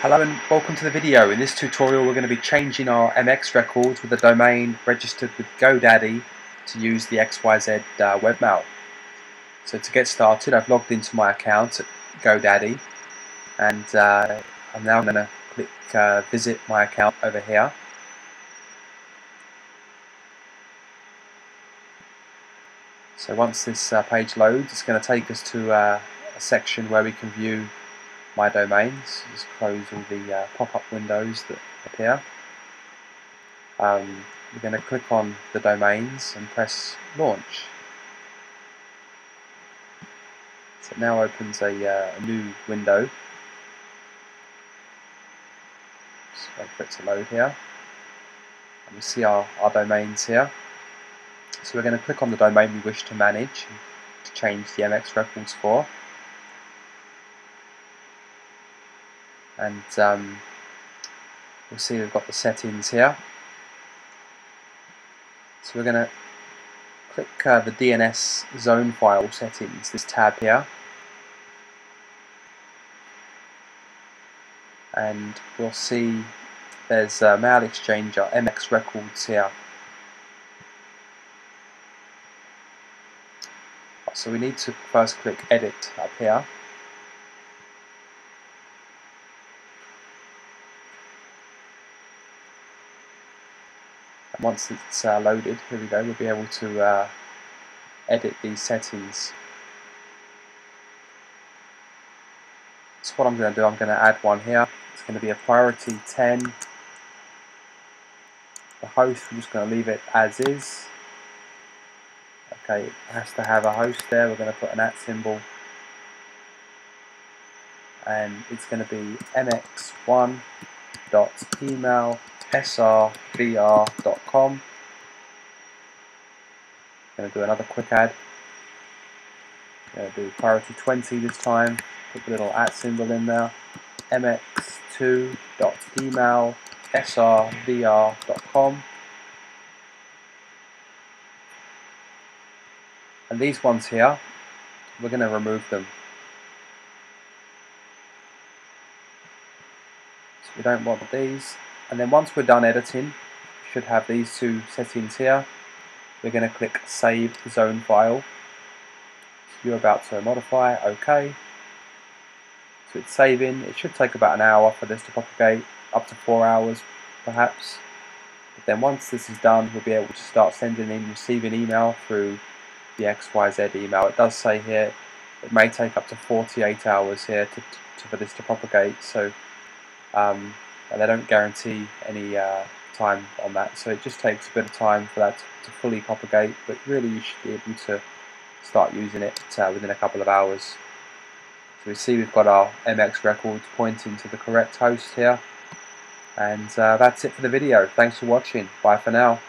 Hello and welcome to the video. In this tutorial we're going to be changing our MX records with the domain registered with GoDaddy to use the XYZ uh, webmail. So to get started I've logged into my account at GoDaddy and uh, I'm now going to click uh, visit my account over here. So once this uh, page loads it's going to take us to uh, a section where we can view my domains. Just close all the uh, pop-up windows that appear. Um, we're going to click on the domains and press launch. So it now opens a, uh, a new window. Just wait for it to load here. And we see our, our domains here. So we're going to click on the domain we wish to manage to change the MX records for. And um, we'll see we've got the settings here. So we're going to click uh, the DNS zone file settings this tab here. And we'll see there's uh, mail exchanger MX records here. So we need to first click edit up here And once it's uh, loaded, here we go, we'll be able to uh, edit these settings. So what I'm going to do, I'm going to add one here. It's going to be a priority 10. The host, we're just going to leave it as is. Okay, it has to have a host there. We're going to put an at symbol. And it's going to be mx1.email srvr.com. Going to do another quick add. Going to do priority 20 this time. Put the little at symbol in there. mx2.email srvr.com. And these ones here, we're going to remove them. So we don't want these and then once we're done editing should have these two settings here. We're going to click save zone file. So you're about to modify OK so it's saving. It should take about an hour for this to propagate up to four hours perhaps. But then once this is done we'll be able to start sending in receiving email through the XYZ email. It does say here it may take up to 48 hours here to, to for this to propagate. So um, and they don't guarantee any uh, time on that. So it just takes a bit of time for that to, to, fully propagate but really you should be able to start using it uh, within a couple of hours. So we see we've got our MX records pointing to the correct host here. And uh, that's it for the video. Thanks for watching. Bye for now